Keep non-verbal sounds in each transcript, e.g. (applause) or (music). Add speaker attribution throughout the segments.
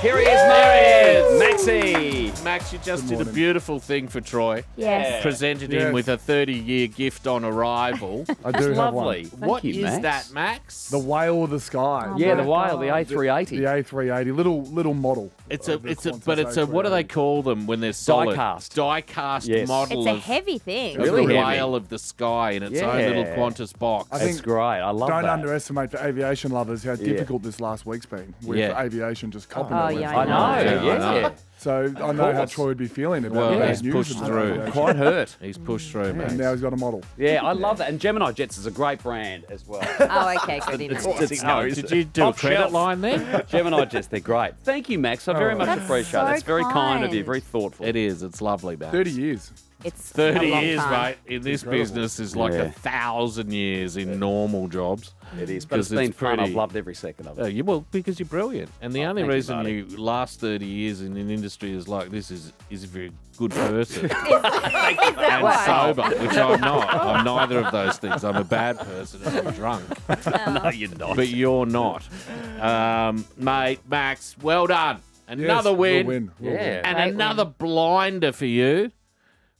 Speaker 1: Here he is,
Speaker 2: There he
Speaker 1: Max.
Speaker 2: You just did a beautiful thing for Troy.
Speaker 3: Yes.
Speaker 2: Presented
Speaker 4: Yes.
Speaker 2: him with a 30-year gift on arrival. (laughs)
Speaker 4: I do
Speaker 2: It's
Speaker 4: have
Speaker 2: lovely.
Speaker 4: one.
Speaker 2: What
Speaker 1: you,
Speaker 2: is
Speaker 1: Max.
Speaker 2: that, Max?
Speaker 4: The whale of the sky.
Speaker 3: Oh
Speaker 1: Yeah, the whale, the A380.
Speaker 4: The A380, little little model.
Speaker 2: It's uh, a,
Speaker 4: of the
Speaker 2: it's a,
Speaker 4: Qantas
Speaker 2: but it's a. What do they
Speaker 4: A380.
Speaker 2: call them when they're solid?
Speaker 1: Die-cast.
Speaker 2: Die-cast
Speaker 1: Yes.
Speaker 2: model
Speaker 3: It's a
Speaker 2: of,
Speaker 3: heavy thing.
Speaker 2: of
Speaker 1: Really
Speaker 2: the
Speaker 1: heavy.
Speaker 2: whale of the sky in its own
Speaker 1: Yeah.
Speaker 2: little Qantas box.
Speaker 4: I
Speaker 1: That's
Speaker 4: think-
Speaker 1: great. I love it.
Speaker 4: Don't
Speaker 1: that.
Speaker 4: underestimate for aviation lovers how difficult this last week's been with
Speaker 2: Yeah.
Speaker 4: aviation just copping
Speaker 3: Oh,
Speaker 4: it left
Speaker 3: yeah,
Speaker 4: and
Speaker 1: I know.
Speaker 4: right.
Speaker 2: Yeah, I
Speaker 1: Yeah.
Speaker 2: Know.
Speaker 4: So I know how. Troy would be feeling about
Speaker 2: Well,
Speaker 4: that
Speaker 2: he's
Speaker 4: news
Speaker 2: pushed through.
Speaker 1: Quite hurt.
Speaker 2: He's pushed through, Max.
Speaker 4: And now he's got a model.
Speaker 1: Yeah, I love that. And Gemini Jets is a great brand as well. (laughs)
Speaker 3: Oh, okay, good enough.
Speaker 1: It's-
Speaker 2: Oh,
Speaker 1: no,
Speaker 2: did you do a
Speaker 1: top
Speaker 2: credit
Speaker 1: shelf.
Speaker 2: line there? (laughs)
Speaker 1: Gemini Jets, they're great. Thank you, Max. I very oh. much
Speaker 3: That's
Speaker 1: appreciate
Speaker 3: so
Speaker 1: it. That's very kind. of you, very thoughtful.
Speaker 2: it is. It's lovely, Max.
Speaker 4: 30 years.
Speaker 3: It's
Speaker 2: 30
Speaker 3: a long
Speaker 2: years,
Speaker 3: time.
Speaker 2: mate, in this
Speaker 4: incredible.
Speaker 2: business is like
Speaker 1: Yeah.
Speaker 2: a thousand years in normal jobs.
Speaker 1: It is, but it's been
Speaker 2: it's
Speaker 1: fun.
Speaker 2: pretty-
Speaker 1: I've loved every second of
Speaker 2: Uh,
Speaker 1: it.
Speaker 2: you, well, because you're brilliant. And the
Speaker 1: Oh,
Speaker 2: only
Speaker 1: thank you,
Speaker 2: reason
Speaker 1: buddy.
Speaker 2: you, last 30 years in an industry is like this is, is if you're a good person (laughs)
Speaker 3: Is
Speaker 2: and
Speaker 3: why?
Speaker 2: sober, which I'm not. I'm neither of those things. I'm a bad person and I'm (laughs) drunk.
Speaker 1: no, you're not.
Speaker 2: But you're not. Um, mate, Max, well done. Another
Speaker 4: Yes,
Speaker 2: win.
Speaker 4: We'll win. We'll
Speaker 1: Yeah.
Speaker 4: win.
Speaker 2: And
Speaker 3: Great
Speaker 2: another blinder for you.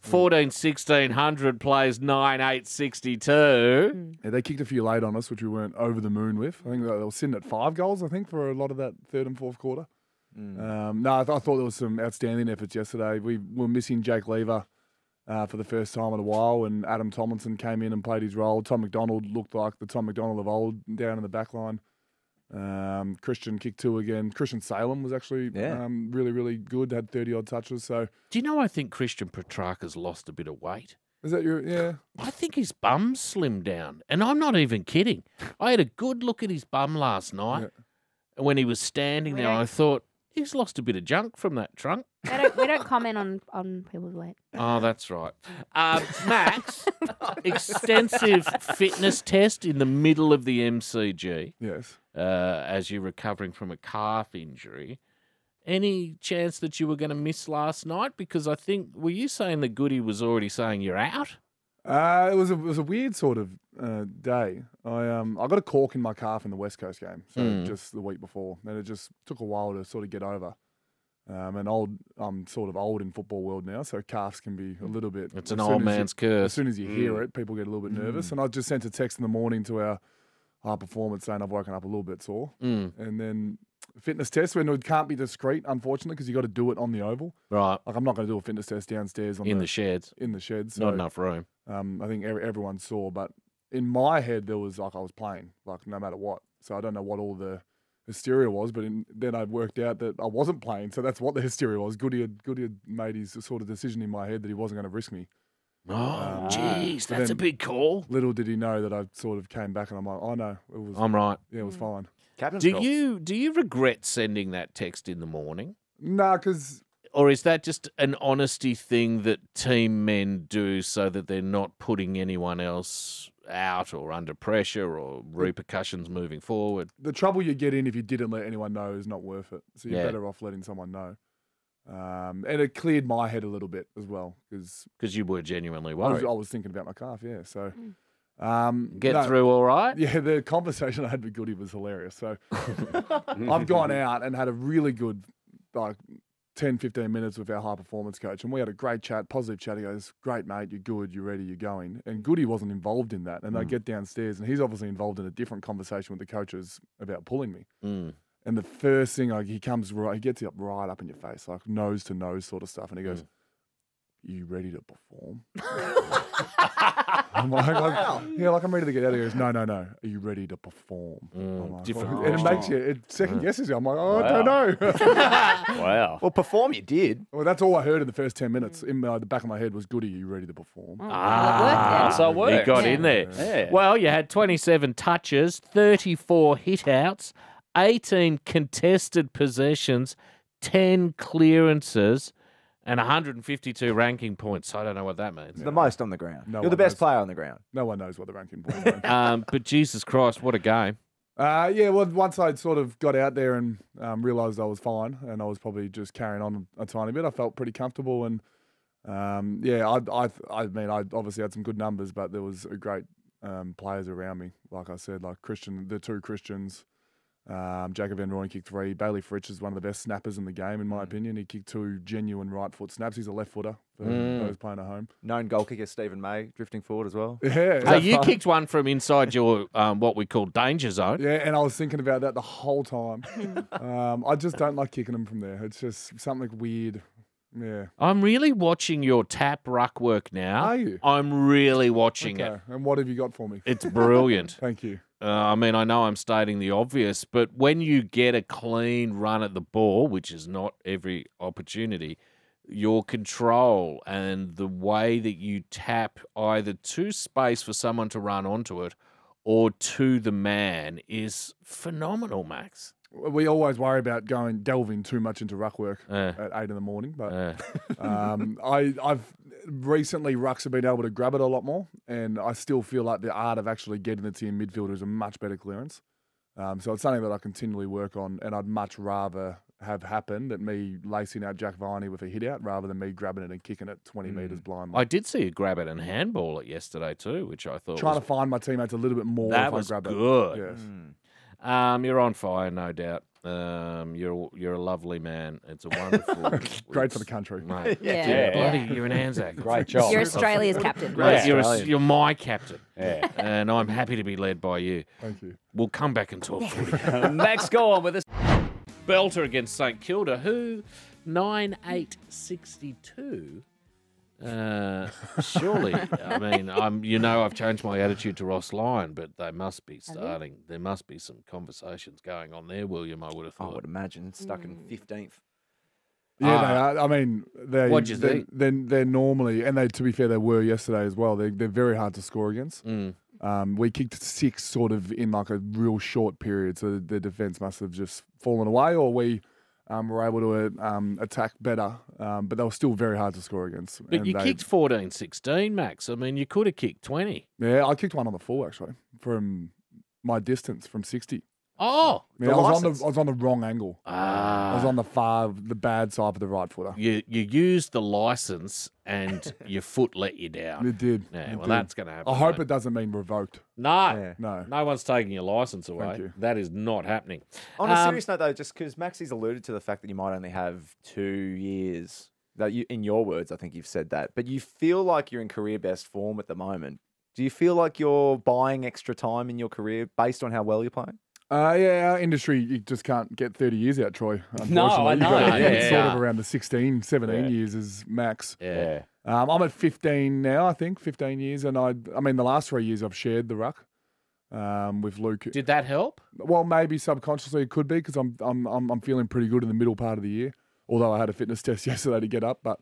Speaker 2: 14 1600 plays 9 8 62.
Speaker 4: Yeah, they kicked a few late on us, which we weren't over the moon with. I think they they were sitting at five goals, I think, for a lot of that third and fourth quarter. Um, no, I, th- I thought there was some outstanding efforts yesterday. We were missing Jake Lever uh, for the first time in a while, and Adam Tomlinson came in and played his role. Tom McDonald looked like the Tom McDonald of old down in the back line. Um, Christian kicked two again. Christian Salem was actually
Speaker 5: Yeah.
Speaker 4: um, really, really good. Had 30 odd touches. So
Speaker 2: Do you know I think Christian Petracca's lost a bit of weight?
Speaker 4: is that your, yeah?
Speaker 2: I think his bum's slimmed down. And I'm not even kidding. I had a good look at his bum last night
Speaker 4: Yeah.
Speaker 2: when he was standing
Speaker 3: We
Speaker 2: there.
Speaker 3: don't-
Speaker 2: I thought, he's lost a bit of junk from that trunk.
Speaker 3: We don't, we don't comment on, on people's weight.
Speaker 2: Oh, that's right. Um, Max, (laughs) extensive fitness test in the middle of the MCG
Speaker 4: Yes.
Speaker 2: Uh, as you're recovering from a calf injury. Any chance that you were going to miss last night? Because I think, were you saying the goody was already saying you're out?
Speaker 4: Uh, it was a it was a weird sort of uh, day. I um I got a cork in my calf in the West Coast game, so
Speaker 2: Mm.
Speaker 4: just the week before, and it just took a while to sort of get over. Um, and old, I'm sort of old in football world now, so calves can be a little bit.
Speaker 2: It's an old
Speaker 4: man's you-
Speaker 2: man's
Speaker 4: As soon as you hear it, people get a little bit nervous. And I just sent a text in the morning to our high performance saying I've woken up a little bit sore.
Speaker 2: Mm,
Speaker 4: And then fitness test when it can't be discreet, unfortunately, because you got to do it on the oval.
Speaker 2: right.
Speaker 4: Like I'm not going to do a fitness test downstairs on
Speaker 2: In
Speaker 4: the,
Speaker 2: the sheds.
Speaker 4: in the shed.
Speaker 2: Not enough room.
Speaker 4: um, I think every, everyone saw, but in my head there was like I was playing, like no matter what. So I don't know what all the hysteria was, but in, then I worked out that I wasn't playing. So that's what the (laughs) hysteria was. Goody had Goody had made his sort of decision in my head that he wasn't going to risk me.
Speaker 2: Oh,
Speaker 4: Um,
Speaker 2: jeez,
Speaker 4: but
Speaker 2: that's a
Speaker 4: then-
Speaker 2: big call.
Speaker 4: Little did he know that I sort of came back and I'm like, oh no, it was
Speaker 2: I'm right.
Speaker 4: yeah, it was fine.
Speaker 5: Captain's
Speaker 2: Do
Speaker 5: call.
Speaker 2: you do you regret sending that text in the morning?
Speaker 4: Nah, because
Speaker 2: Or is that just an honesty thing that team men do so that they're not putting anyone else out or under pressure or repercussions moving forward?
Speaker 4: the trouble you get in if you didn't let anyone know is not worth it. So you're
Speaker 2: Yeah.
Speaker 4: better off letting someone know. Um, and it cleared my head a little bit as well because
Speaker 2: Because you were genuinely
Speaker 4: I was,
Speaker 2: worried.
Speaker 4: I was thinking about my calf. Yeah, so. Um,
Speaker 2: Get
Speaker 4: no,
Speaker 2: through all right?
Speaker 4: Yeah, the conversation I had with Goody was hilarious. So (laughs) I've gone out and had a really good like 10, 15 minutes with our high performance coach, and we had a great chat, positive chat. He goes, "Great, mate, you're good, you're ready, you're going." And Goody wasn't involved in that. And I get downstairs, and he's obviously involved in a different conversation with the coaches about pulling me.
Speaker 2: Mm.
Speaker 4: And the first thing, like, he comes right, he gets up right up in your face, like nose to nose sort of stuff, and he goes, "You ready to perform?" (laughs) I'm like, like, yeah, like I'm ready to get out of here. He goes, no, no, no. Are you ready to perform? I'm like,
Speaker 2: different
Speaker 4: well, and it makes you it second guesses you. I'm like, oh, I don't know. (laughs)
Speaker 1: Wow.
Speaker 5: Well, perform you did.
Speaker 4: well, that's all I heard in the first ten minutes. In uh, the back of my head was, "Goody, are you ready to perform?"
Speaker 2: Ah,
Speaker 1: So it
Speaker 2: you got
Speaker 3: Yeah.
Speaker 2: in there.
Speaker 1: Yeah.
Speaker 2: Well, you had 27 touches, 34 hitouts, 18 contested possessions, 10 clearances, and 152 ranking points. I don't know what that means.
Speaker 5: The most on the ground.
Speaker 4: No
Speaker 5: You're the best
Speaker 4: knows.
Speaker 5: player on the ground.
Speaker 4: No one knows what the ranking points (laughs) is.
Speaker 2: Um, but Jesus Christ, what a game.
Speaker 4: Uh, yeah, well, once I'd sort of got out there and um, realised I was fine, and I was probably just carrying on a tiny bit, I felt pretty comfortable. And um, yeah, I, I, I mean, I obviously had some good numbers, but there was a great um, players around me. Like I said, like Christian, the two Christians, Um, Jacob Van Rooyen kicked three. Bailey Fritsch is one of the best snappers in the game, in my
Speaker 5: Mm.
Speaker 4: opinion. He kicked two genuine right foot snaps. He's a left footer for
Speaker 2: Mm.
Speaker 4: those playing at home.
Speaker 5: Known goal kicker Steven May drifting forward as well. (laughs)
Speaker 4: Yeah,
Speaker 2: Hey, you kicked one from inside your um, what we call danger zone.
Speaker 4: Yeah, and I was thinking about that the whole time. (laughs) um, I just don't like kicking them from there. It's just something weird. Yeah.
Speaker 2: I'm really watching your tap ruck work now.
Speaker 4: Are you?
Speaker 2: I'm really watching
Speaker 4: Okay.
Speaker 2: it.
Speaker 4: And what have you got for me?
Speaker 2: It's brilliant. (laughs)
Speaker 4: Thank you.
Speaker 2: Uh, I mean, I know I'm stating the obvious, but when you get a clean run at the ball, which is not every opportunity, your control and the way that you tap either to space for someone to run onto it or to the man is phenomenal, Max.
Speaker 4: We always worry about going delving too much into ruck work
Speaker 2: Uh,
Speaker 4: at eight in the morning, but
Speaker 2: uh, (laughs)
Speaker 4: um, I, I've recently rucks have been able to grab it a lot more, and I still feel like the art of actually getting it to your midfielder is a much better clearance. Um, so it's something that I continually work on, and I'd much rather have happened than me lacing out Jack Viney with a hit out rather than me grabbing it and kicking it 20 metres blind.
Speaker 2: I did see you grab it and handball it yesterday too, which I thought
Speaker 4: Trying
Speaker 2: was,
Speaker 4: to find my teammates a little bit more
Speaker 2: That
Speaker 4: if
Speaker 2: was
Speaker 4: I grab
Speaker 2: good.
Speaker 4: it. Yes.
Speaker 5: Mm.
Speaker 2: Um, you're on fire, no doubt. Um, you're you're a lovely man. It's a wonderful. (laughs)
Speaker 4: Great for the country.
Speaker 2: mate. (laughs)
Speaker 3: Yeah.
Speaker 1: Yeah. (laughs)
Speaker 2: Bloody, you're an Anzac.
Speaker 1: Great job.
Speaker 3: You're Australia's captain.
Speaker 2: Mate,
Speaker 1: Yeah.
Speaker 2: you're, a, you're my captain,
Speaker 1: Yeah.
Speaker 2: and I'm happy to be led by you.
Speaker 4: Thank you.
Speaker 2: We'll come back and talk footy.
Speaker 1: Max, go on with us.
Speaker 2: Belter against St Kilda, who nine eight sixty two. Uh, (laughs) surely, I mean, I'm. You know, I've changed my attitude to Ross Lyon, but they must be starting. There must be some conversations going on there, William. I would have thought.
Speaker 5: I would imagine stuck in
Speaker 3: Mm.
Speaker 5: fifteenth.
Speaker 4: Yeah,
Speaker 2: Ah.
Speaker 4: they are. I mean, they.
Speaker 2: What'd you
Speaker 4: they're,
Speaker 2: think?
Speaker 4: They're, they're normally, and they to be fair, they were yesterday as well. They they're very hard to score against.
Speaker 2: Mm.
Speaker 4: Um, we kicked six sort of in like a real short period, so the defense must have just fallen away, or we um, were able to um, attack better. Um, but they were still very hard to score against.
Speaker 2: But
Speaker 4: and
Speaker 2: you
Speaker 4: they-
Speaker 2: kicked 14 16, Max. I mean, you could have kicked 20.
Speaker 4: Yeah, I kicked one on the full actually from my distance from sixty.
Speaker 2: Oh,
Speaker 4: Yeah,
Speaker 5: The
Speaker 4: I was on
Speaker 5: licence?
Speaker 4: the I was on the wrong angle. I was
Speaker 2: ah.
Speaker 4: on the far, the bad side of the right footer.
Speaker 2: You, you used the license and (laughs) your foot let you down.
Speaker 4: It did.
Speaker 2: Yeah,
Speaker 4: it
Speaker 2: well,
Speaker 4: did.
Speaker 2: that's going to happen.
Speaker 4: I hope
Speaker 2: mate.
Speaker 4: it doesn't mean revoked.
Speaker 2: No,
Speaker 5: Yeah.
Speaker 4: No.
Speaker 2: no one's taking your license away.
Speaker 4: you.
Speaker 2: That is not happening.
Speaker 5: On a
Speaker 2: Um,
Speaker 5: serious note, though, just because Maxie's alluded to the fact that you might only have two years. That you, in your words, I think you've said that, but you feel like you're in career best form at the moment. Do you feel like you're buying extra time in your career based on how well you're playing?
Speaker 4: Uh, yeah, our industry, you just can't get 30 years out, Troy. Unfortunately.
Speaker 1: No, I know,
Speaker 2: yeah,
Speaker 4: It's sort
Speaker 2: yeah.
Speaker 4: of around the 16, 17
Speaker 1: Yeah.
Speaker 4: years is max.
Speaker 2: Yeah.
Speaker 1: Yeah.
Speaker 4: Um, I'm at 15 now, I think, 15 years. And I I mean, the last three years I've shared the ruck um, with Luke.
Speaker 2: Did that help?
Speaker 4: Well, maybe subconsciously it could be because I'm, I'm, I'm, I'm feeling pretty good in the middle part of the year, although I had a fitness (laughs) test yesterday to get up. But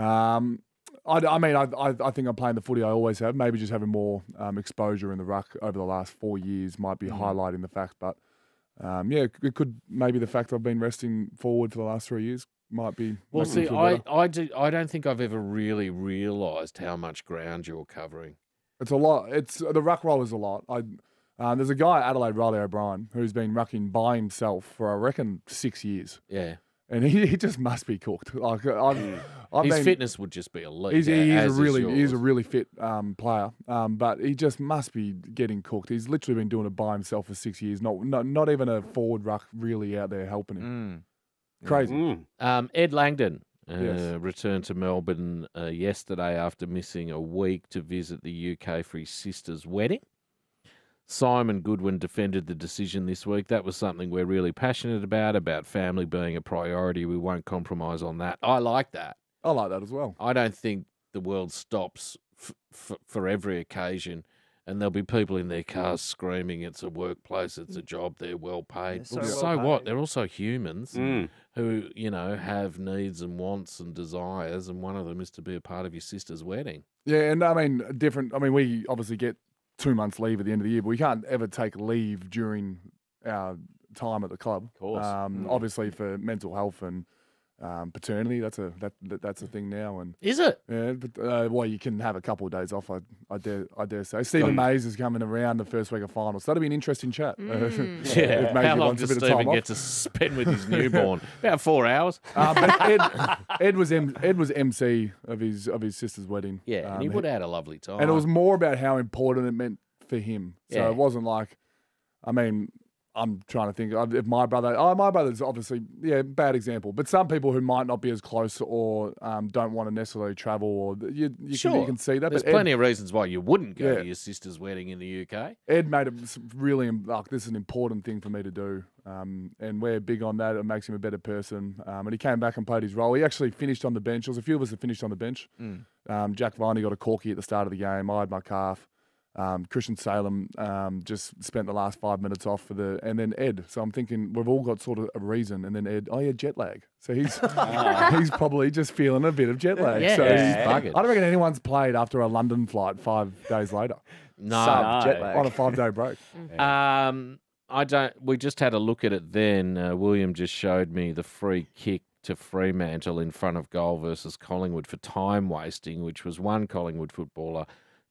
Speaker 4: um, I, I mean, I, I, I think I'm playing the footy I always have. Maybe just having more um, exposure in the ruck over the last four years might be highlighting the fact. But um, yeah, it could maybe the fact I've been resting forward for the last three years might be.
Speaker 2: Well, see, I. I, do, I don't think I've ever really realised how much ground you're covering.
Speaker 4: It's a lot. It's the ruck roll is a lot. I um, there's a guy Adelaide, Riley O'Brien, who's been rucking by himself for I reckon six years,
Speaker 2: Yeah.
Speaker 4: And he, (laughs) he just must be cooked. Like I've, I've
Speaker 2: His
Speaker 4: been,
Speaker 2: fitness would just be elite.
Speaker 4: He's,
Speaker 2: a-
Speaker 4: he is a
Speaker 2: as is
Speaker 4: really he's a really fit um, player, um, but he just must be getting cooked. He's literally been doing it by himself for six years. Not not, not even a forward ruck really out there helping him.
Speaker 5: Mm.
Speaker 4: Crazy.
Speaker 1: Mm.
Speaker 2: Um, Ed Langdon uh,
Speaker 4: Yes.
Speaker 2: returned to Melbourne uh, yesterday after missing a week to visit the UK for his sister's wedding. Simon Goodwin defended the decision this week. That was something we're really passionate about, about family being a priority. We won't compromise on that. I like that.
Speaker 4: I like that as well.
Speaker 2: I don't think the world stops f- f- for every occasion. And there'll be people in their cars screaming, "It's a workplace, it's a job, they're well paid."
Speaker 5: They're
Speaker 2: Well,
Speaker 5: so
Speaker 2: so
Speaker 5: well
Speaker 2: what? They're also humans
Speaker 1: Mm.
Speaker 2: who you know have needs and wants and desires, and one of them is to be a part of your sister's wedding.
Speaker 4: Yeah, and I mean different. I mean we obviously get two months leave at the end of the year, but we can't ever take leave during our time at the club. Of
Speaker 1: course.
Speaker 4: Um,
Speaker 1: Mm.
Speaker 4: Obviously for mental health and um, paternity, that's a that, that that's a thing now. And
Speaker 2: Is it?
Speaker 4: yeah, but uh, well, you can have a couple of days off. I, I dare I dare say. Steven May's is coming around the first week of finals. So that'll be an interesting chat. (laughs)
Speaker 3: Mm.
Speaker 4: If Maisie
Speaker 2: How long does
Speaker 4: bit of time Steven
Speaker 2: get to spend with his newborn? (laughs) About four hours.
Speaker 4: Uh, but Ed, Ed was M, Ed was MC of his of his sister's wedding.
Speaker 2: Yeah, and he
Speaker 4: Um,
Speaker 2: would have had a lovely time.
Speaker 4: and it was more about how important it meant for him. So
Speaker 2: Yeah.
Speaker 4: it wasn't like, I mean, I'm trying to think of if my brother. Oh, my brother's obviously yeah bad example, but some people who might not be as close or um, don't want to necessarily travel or you you, can, you can see that.
Speaker 2: There's
Speaker 4: but Ed-
Speaker 2: plenty of reasons why you wouldn't go
Speaker 4: Yeah.
Speaker 2: to your sister's wedding in the UK.
Speaker 4: Ed made it really like this is an important thing for me to do, um, and we're big on that. It makes him a better person. Um, and he came back and played his role. He actually finished on the bench. There was a few of us that finished on the bench. Um, Jack Viney got a corky at the start of the game. I had my calf. Um, Christian Salem um, just spent the last five minutes off for the, and then Ed. So I'm thinking we've all got sort of a reason. And then Ed, oh yeah, jet lag. So he's (laughs) he's probably just feeling a bit of jet lag.
Speaker 2: Yeah,
Speaker 4: so
Speaker 2: he's
Speaker 4: he's-
Speaker 2: buggered.
Speaker 4: I don't reckon anyone's played after a London flight five days later (laughs)
Speaker 2: No.
Speaker 5: Sub jet lag.
Speaker 4: on a five day break. (laughs)
Speaker 2: Um, I don't. We just had a look at it then. Uh, William just showed me the free kick to Fremantle in front of goal versus Collingwood for time wasting, which was one Collingwood footballer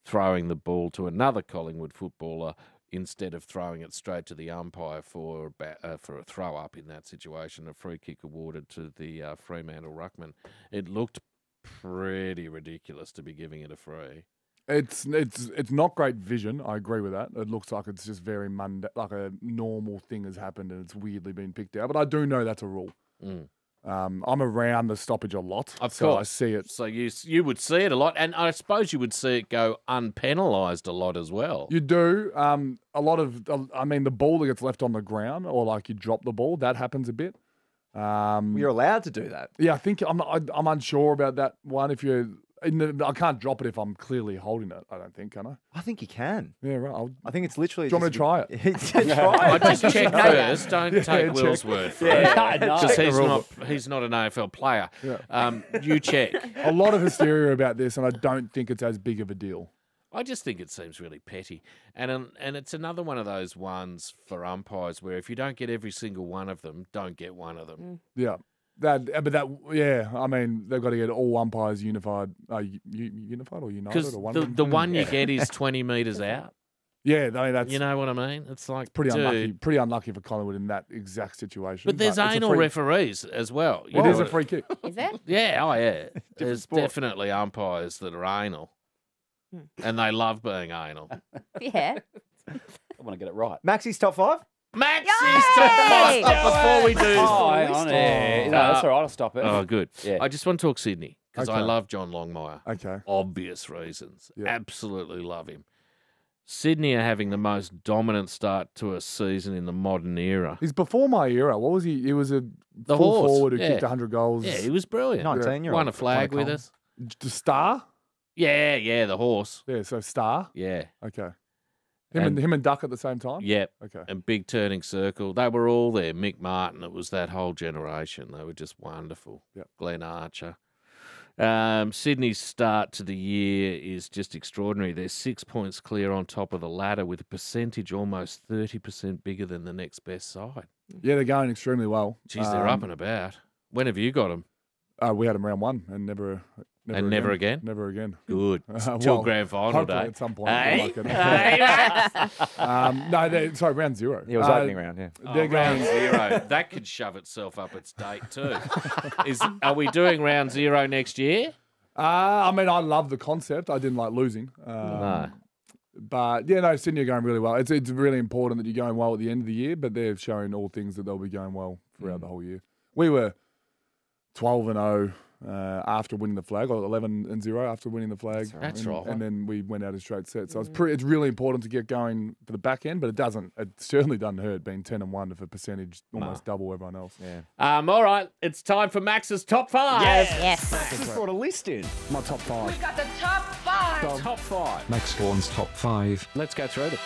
Speaker 2: throwing the ball to another Collingwood footballer instead of throwing it straight to the umpire for a uh, for a throw up in that situation. A free kick awarded to the uh, Fremantle ruckman. It looked pretty ridiculous to be giving it a free.
Speaker 4: It's it's it's not great vision. I agree with that. It looks like it's just very mundane, like a normal thing has happened and it's weirdly been picked out. But I do know that's a rule.
Speaker 2: Mm.
Speaker 4: Um, I'm around the stoppage a lot,
Speaker 2: Of
Speaker 4: so I see it.
Speaker 2: So you you would see it a lot, and I suppose you would see it go unpenalised a lot as well.
Speaker 4: You do. Um, a lot of, I mean, the ball that gets left on the ground, or like you drop the ball, that happens a bit. Um,
Speaker 5: You're allowed to do that.
Speaker 4: yeah, I think I'm I, I'm unsure about that one. If you're, in the, I can't drop it if I'm clearly holding it. I don't think, can I?
Speaker 5: I think you can.
Speaker 4: Yeah, right. I'll,
Speaker 5: I think it's literally.
Speaker 4: Do you want me
Speaker 5: just-
Speaker 4: to try
Speaker 5: it? (laughs)
Speaker 2: I
Speaker 5: try it.
Speaker 2: just check first. Don't
Speaker 4: Yeah,
Speaker 2: take
Speaker 4: check.
Speaker 2: Will's word for (laughs)
Speaker 1: Yeah,
Speaker 2: it.
Speaker 1: no.
Speaker 2: Because
Speaker 1: Check
Speaker 2: he's
Speaker 1: rule
Speaker 2: not he's not an AFL player.
Speaker 4: Yeah.
Speaker 2: Um, you check. (laughs)
Speaker 4: a lot of hysteria about this, and I don't think it's as big of a deal.
Speaker 2: I just think it seems really petty, and um, and it's another one of those ones for umpires where if you don't get every single one of them, don't get one of them.
Speaker 4: Yeah. That, uh, but that, yeah. I mean, they've got to get all umpires unified, uh, u- u- unified or united
Speaker 2: Because
Speaker 4: or one.
Speaker 2: the, the one you (laughs) get is twenty meters out.
Speaker 4: yeah, I mean, that's
Speaker 2: You know what I mean? It's like
Speaker 4: pretty
Speaker 2: dude,
Speaker 4: unlucky. Pretty unlucky for Collingwood in that exact situation.
Speaker 2: But there's
Speaker 4: it's a
Speaker 2: anal
Speaker 4: free-
Speaker 2: referees as well. You
Speaker 4: It
Speaker 2: know
Speaker 4: is a
Speaker 2: what-
Speaker 4: free kick.
Speaker 3: Is it? (laughs)
Speaker 2: Yeah, oh yeah. (laughs) There's
Speaker 5: sport.
Speaker 2: definitely umpires that are anal, and they love being anal.
Speaker 3: Yeah.
Speaker 1: I want to get it right.
Speaker 5: Maxie's top five.
Speaker 2: Maxie's
Speaker 3: Yay!
Speaker 2: top five. Stop before we do.
Speaker 1: Oh, hang on. Yeah. No, that's all right. I'll stop it.
Speaker 2: Oh, good.
Speaker 1: Yeah.
Speaker 2: I just want to talk Sydney because I love John Longmire.
Speaker 4: Okay.
Speaker 2: Obvious reasons.
Speaker 4: Yeah.
Speaker 2: Absolutely love him. Sydney are having the most dominant start to a season in the modern era.
Speaker 4: He's before my era. What was he? He was a
Speaker 2: The
Speaker 4: full
Speaker 2: horse,
Speaker 4: forward who
Speaker 2: yeah.
Speaker 4: kicked 100 goals.
Speaker 2: Yeah, he was brilliant.
Speaker 5: Nineteen year old.
Speaker 2: Won a
Speaker 5: old.
Speaker 2: flag with us.
Speaker 4: The star?
Speaker 2: Yeah, yeah, the horse.
Speaker 4: Yeah, so star.
Speaker 2: Yeah,
Speaker 4: Okay. Him and,
Speaker 2: And-
Speaker 4: him and Duck at the same time?
Speaker 2: yep.
Speaker 4: Okay.
Speaker 2: and Big Turning Circle. They were all there. Mick Martin. It was that whole generation. They were just wonderful.
Speaker 4: Yep.
Speaker 2: Glenn Archer. Um, Sydney's start to the year is just extraordinary. They're six points clear on top of the ladder with a percentage almost 30% bigger than the next best side.
Speaker 4: Yeah, they're going extremely well.
Speaker 2: Geez, they're
Speaker 4: Um,
Speaker 2: up and about. When have you got them?
Speaker 4: Uh, we had them round one and never, never
Speaker 2: And never again?
Speaker 4: Never again.
Speaker 2: Good. (laughs)
Speaker 4: Uh,
Speaker 2: Till
Speaker 4: well,
Speaker 2: grand final day.
Speaker 4: at some point.
Speaker 2: Hey?
Speaker 4: Like. (laughs)
Speaker 2: Hey?
Speaker 4: um, no, they, sorry, round zero.
Speaker 5: Yeah, it was
Speaker 4: Uh,
Speaker 5: opening round. Yeah.
Speaker 2: Oh, round
Speaker 4: going.
Speaker 2: zero. That could shove itself up its date too. Is are we doing round zero next year?
Speaker 4: Uh, I mean, I love the concept. I didn't like losing. Um,
Speaker 2: No.
Speaker 4: But yeah, no, Sydney are going really well. It's it's really important that you're going well at the end of the year, but they're showing all things that they'll be going well throughout
Speaker 2: Mm.
Speaker 4: the whole year. We were 12 and 0 uh, after winning the flag, or 11 and 0 after winning the flag.
Speaker 2: That's
Speaker 4: and,
Speaker 2: right.
Speaker 4: And then we went out in straight sets. So it's pretty. It's really important to get going for the back end, but it doesn't. It certainly doesn't hurt being 10 and 1 for a percentage almost double everyone else.
Speaker 5: Yeah.
Speaker 2: Um, all right, it's time for Max's top five.
Speaker 3: Yes.
Speaker 1: Just brought a list in.
Speaker 4: My top five.
Speaker 2: We've got the Top five. Top five.
Speaker 6: Max Gawn's top five.
Speaker 2: Let's go through them.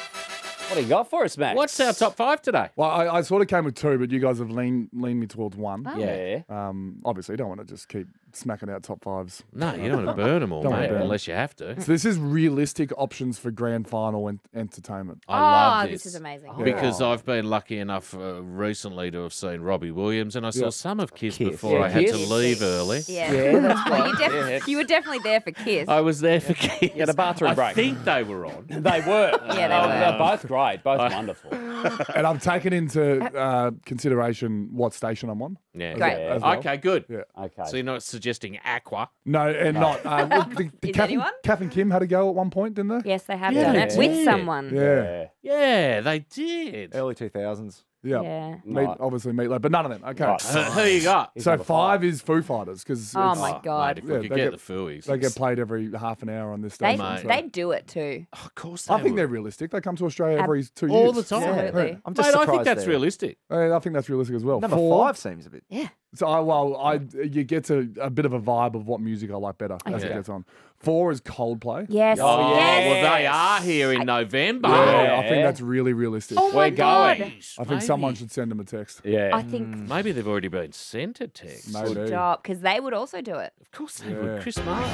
Speaker 1: What do you got for us, Max?
Speaker 2: What's our top five today?
Speaker 4: Well, I, I sort of came with two, but you guys have leaned leaned me towards one.
Speaker 3: Oh.
Speaker 1: Yeah.
Speaker 4: Um, obviously, you don't want to just keep smacking out top fives.
Speaker 2: No, you don't want to burn them all, (laughs)
Speaker 4: Don't wanna
Speaker 2: mate,
Speaker 4: burn 'em.
Speaker 2: unless you have to.
Speaker 4: So this is realistic options for grand final en- entertainment.
Speaker 2: I
Speaker 3: oh,
Speaker 2: love
Speaker 3: this.
Speaker 2: this.
Speaker 3: is amazing.
Speaker 2: Because I've been lucky enough uh, recently to have seen Robbie Williams, and I saw
Speaker 4: Yeah.
Speaker 2: some of Kiss,
Speaker 5: Kiss.
Speaker 2: before
Speaker 1: Yeah,
Speaker 2: I had to
Speaker 1: Kiss.
Speaker 2: leave early.
Speaker 3: Yeah.
Speaker 1: Yeah, that's
Speaker 3: Well, you, def-
Speaker 1: Yeah.
Speaker 3: you were definitely there for Kiss.
Speaker 2: I was there for Kiss.
Speaker 1: Yeah, the bathroom Break.
Speaker 2: I
Speaker 1: break.
Speaker 2: think they were on. (laughs)
Speaker 1: They were.
Speaker 3: Yeah, they
Speaker 1: Oh,
Speaker 3: were.
Speaker 1: They're both great, both (laughs) wonderful.
Speaker 4: and I've taken into uh, consideration what station I'm on.
Speaker 2: Yeah.
Speaker 3: Great.
Speaker 4: as well.
Speaker 2: Okay, good.
Speaker 4: Yeah.
Speaker 1: Okay.
Speaker 2: So you're not suggesting Aqua?
Speaker 4: No, and not. Uh, the, (laughs) the
Speaker 3: Is
Speaker 4: Kath, and,
Speaker 3: anyone?
Speaker 4: Kath and Kim had a go at one point, didn't they?
Speaker 3: yes, they have
Speaker 2: Yeah,
Speaker 3: done
Speaker 2: they
Speaker 3: it with
Speaker 2: did.
Speaker 3: someone.
Speaker 4: Yeah.
Speaker 2: Yeah, they did.
Speaker 5: Early two thousands.
Speaker 4: Yeah.
Speaker 3: Yeah.
Speaker 4: Meat,
Speaker 1: Right.
Speaker 4: obviously meatloaf, but none of them. Okay.
Speaker 1: Right.
Speaker 2: Who who you got?
Speaker 1: He's
Speaker 4: So
Speaker 1: number
Speaker 4: five is Foo Fighters because
Speaker 3: Oh my
Speaker 2: Mate,
Speaker 3: god.
Speaker 2: if
Speaker 4: Yeah,
Speaker 2: could
Speaker 4: they
Speaker 2: get
Speaker 4: get-
Speaker 2: the Fooies.
Speaker 4: they get played every half an hour on this
Speaker 3: They
Speaker 4: station. So-
Speaker 3: they do it too.
Speaker 2: Oh, of course they
Speaker 4: I think
Speaker 2: would.
Speaker 4: they're realistic. They come to Australia
Speaker 3: Ab-
Speaker 4: every two
Speaker 2: all
Speaker 4: years.
Speaker 2: the time.
Speaker 3: Absolutely.
Speaker 5: I'm just
Speaker 2: Mate, I
Speaker 5: surprised
Speaker 2: think that's
Speaker 5: they're-
Speaker 2: realistic.
Speaker 4: Uh, I think that's realistic as well.
Speaker 5: Number
Speaker 4: Four,
Speaker 5: five seems a bit.
Speaker 3: Yeah.
Speaker 4: So I, well, I you get to a bit of a vibe of what music I like better as
Speaker 2: Okay.
Speaker 4: it gets on. Four is Coldplay.
Speaker 3: Yes.
Speaker 1: Oh,
Speaker 3: yes.
Speaker 2: Well, they are here in November.
Speaker 4: Yeah, I think that's really realistic.
Speaker 3: Oh my
Speaker 1: We're
Speaker 3: god.
Speaker 1: going.
Speaker 4: I think someone should send them a text.
Speaker 1: Yeah.
Speaker 3: I think mm.
Speaker 2: Maybe they've already been sent a text.
Speaker 4: Maybe.
Speaker 3: good job because they would also do it.
Speaker 2: Of course they
Speaker 4: Yeah.
Speaker 2: would. Chris Martin.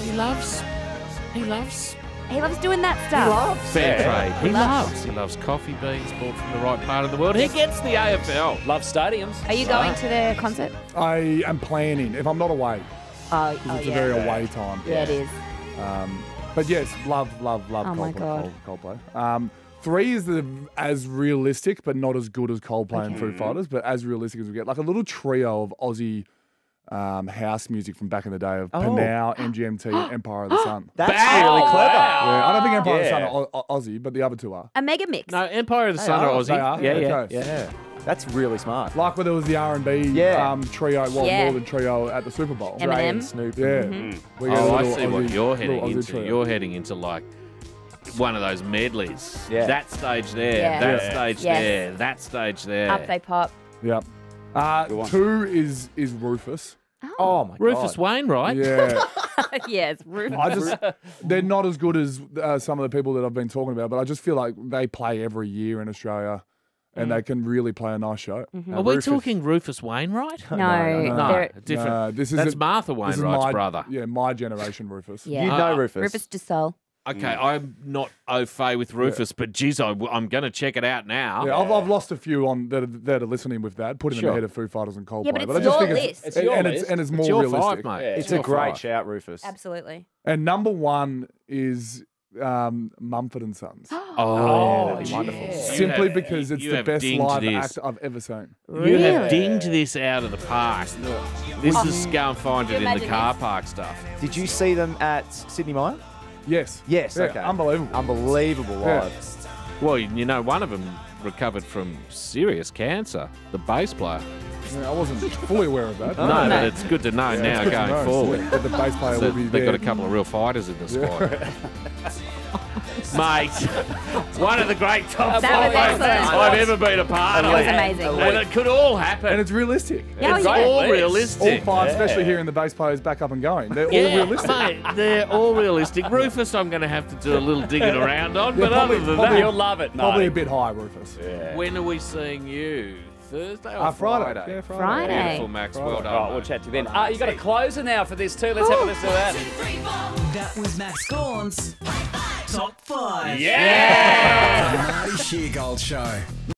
Speaker 2: He loves. He loves
Speaker 3: He loves doing that stuff.
Speaker 2: He loves Fair
Speaker 1: Yeah.
Speaker 2: trade. He
Speaker 3: Loves.
Speaker 2: loves. He loves coffee beans bought from the right part of the world. He gets the AFL.
Speaker 1: Love stadiums.
Speaker 3: Are you going to the concert?
Speaker 4: I am planning if I'm not away.
Speaker 3: Oh,
Speaker 4: 'cause
Speaker 3: oh
Speaker 4: it's
Speaker 3: yeah.
Speaker 4: a very away time.
Speaker 3: yeah, it is.
Speaker 4: Um, but yes, love, love, love
Speaker 3: Oh my
Speaker 4: Coldplay.
Speaker 3: God.
Speaker 4: Cold, Coldplay. Um, three is the as realistic, but not as good as Coldplay and Foo Fighters, but as realistic as we get. Like a little trio of Aussie um, house music from back in the day of
Speaker 5: Oh.
Speaker 4: Pnau, MGMT, and (gasps) Empire of the Sun. (gasps)
Speaker 5: That's
Speaker 2: Bang!
Speaker 5: really
Speaker 1: Oh,
Speaker 5: clever.
Speaker 1: wow.
Speaker 4: Yeah, I don't think Empire of the Sun
Speaker 1: Yeah.
Speaker 4: are O- O- Aussie, but the other two are.
Speaker 3: A mega mix.
Speaker 2: No, Empire of the
Speaker 5: They
Speaker 2: Sun are
Speaker 5: are.
Speaker 2: Aussie.
Speaker 4: They are?
Speaker 2: Yeah, yeah,
Speaker 4: Okay.
Speaker 2: yeah.
Speaker 5: Yeah, that's really smart.
Speaker 4: Like when there was the R and B
Speaker 5: Yeah.
Speaker 4: um, trio, well,
Speaker 3: Yeah.
Speaker 4: Northern trio at the Super Bowl.
Speaker 3: Eminem.
Speaker 5: Dre and Snoop.
Speaker 4: Yeah,
Speaker 3: Mm-hmm.
Speaker 4: We
Speaker 2: Oh, I
Speaker 4: little
Speaker 2: see what you're heading into.
Speaker 4: trio.
Speaker 2: You're heading into like one of those medleys.
Speaker 5: Yeah.
Speaker 2: That stage there,
Speaker 3: Yeah.
Speaker 2: that
Speaker 1: Yeah.
Speaker 2: stage
Speaker 3: Yes.
Speaker 2: there, that stage there.
Speaker 3: Up they pop.
Speaker 4: Yep. Uh, two is is Rufus.
Speaker 5: Oh my god.
Speaker 2: Rufus
Speaker 5: god.
Speaker 2: Wainwright.
Speaker 4: Yeah. (laughs)
Speaker 3: yes, Rufus.
Speaker 4: I just they're not as good as uh, some of the people that I've been talking about, but I just feel like they play every year in Australia, and they can really play a nice show.
Speaker 2: Are we talking Rufus Wainwright? (laughs)
Speaker 3: no,
Speaker 4: no,
Speaker 2: No,
Speaker 3: they're-
Speaker 2: different.
Speaker 4: Uh, this is
Speaker 2: That's
Speaker 4: a-
Speaker 2: Martha
Speaker 4: this is
Speaker 2: Wainwright's
Speaker 4: my,
Speaker 2: brother.
Speaker 4: Yeah, my generation, Rufus.
Speaker 3: yeah.
Speaker 5: You know
Speaker 2: Uh,
Speaker 5: Rufus.
Speaker 3: Rufus Du Sol.
Speaker 2: Okay, I'm not au fait with Rufus, but geez, I, am going to check it out now.
Speaker 4: Yeah, I've, I've lost a few on that are, that are listening with that, putting them
Speaker 5: Sure.
Speaker 4: ahead of Foo Fighters and Coldplay.
Speaker 3: Yeah, but it's
Speaker 4: I just
Speaker 3: your
Speaker 4: think
Speaker 3: list.
Speaker 4: It's,
Speaker 1: It's your
Speaker 4: and, it's,
Speaker 1: list.
Speaker 4: and it's more
Speaker 2: It's your
Speaker 4: realistic.
Speaker 2: five, mate.
Speaker 1: Yeah.
Speaker 5: It's
Speaker 2: your
Speaker 5: a great
Speaker 2: five.
Speaker 5: shout, Rufus.
Speaker 3: Absolutely.
Speaker 4: And number one is um, Mumford and Sons. (gasps)
Speaker 2: Oh,
Speaker 5: that's
Speaker 2: yeah.
Speaker 5: wonderful.
Speaker 2: You
Speaker 4: Simply
Speaker 2: have-
Speaker 4: because it's the best live
Speaker 2: this.
Speaker 4: act I've ever seen.
Speaker 2: You have dinged this out of the park. This is go and find it in the car
Speaker 3: this?
Speaker 2: park stuff.
Speaker 5: Did you see them at Sidney Myer?
Speaker 4: Yes.
Speaker 5: Yes.
Speaker 4: Yeah,
Speaker 5: okay.
Speaker 4: Unbelievable.
Speaker 5: Unbelievable
Speaker 4: Yeah.
Speaker 2: Well, you know, one of them recovered from serious cancer, the bass player.
Speaker 4: Yeah, I wasn't fully aware of that.
Speaker 2: No, (laughs)
Speaker 3: No.
Speaker 2: but it's good to know
Speaker 4: Yeah,
Speaker 2: now
Speaker 4: it's good to
Speaker 2: going
Speaker 4: know.
Speaker 2: forward.
Speaker 4: That the bass player
Speaker 2: So
Speaker 4: will be
Speaker 2: they've
Speaker 4: there.
Speaker 2: got a couple of real fighters in the squad. (laughs) Mate, one of the great top
Speaker 3: That
Speaker 2: five. I've ever been a part
Speaker 3: That
Speaker 2: of.
Speaker 3: was amazing.
Speaker 2: And it could all happen.
Speaker 4: and it's realistic.
Speaker 3: Yeah, oh,
Speaker 2: it's
Speaker 3: yeah.
Speaker 2: all realistic.
Speaker 4: All five,
Speaker 1: Yeah.
Speaker 4: especially hearing the bass players back up and going. They're all realistic.
Speaker 2: mate, they're all realistic. Rufus, I'm going to have to do a little digging around on,
Speaker 4: Yeah,
Speaker 2: but
Speaker 4: probably-
Speaker 2: other than
Speaker 4: probably
Speaker 1: You'll love it.
Speaker 4: Probably a bit high, Rufus.
Speaker 1: Yeah.
Speaker 2: when are we seeing you? Thursday or
Speaker 4: Uh, Friday.
Speaker 2: Friday?
Speaker 4: Yeah, Friday.
Speaker 3: Friday.
Speaker 2: Beautiful, Max. Well done.
Speaker 1: All right, we'll chat to you then. Uh, you got a closer now for this too. Let's have a listen to that.
Speaker 6: That was Max Gawn's Top 5.
Speaker 1: Yeah!
Speaker 6: The Marty Sheargold Show.